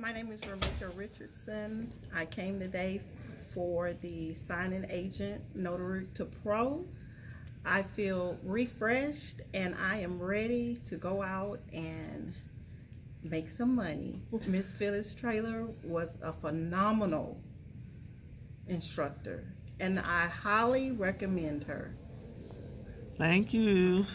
My name is Romeka Richardson. I came today for the signing agent Notary2Pro. I feel refreshed and I am ready to go out and make some money. Miss Phyllis Traylor was a phenomenal instructor and I highly recommend her. Thank you.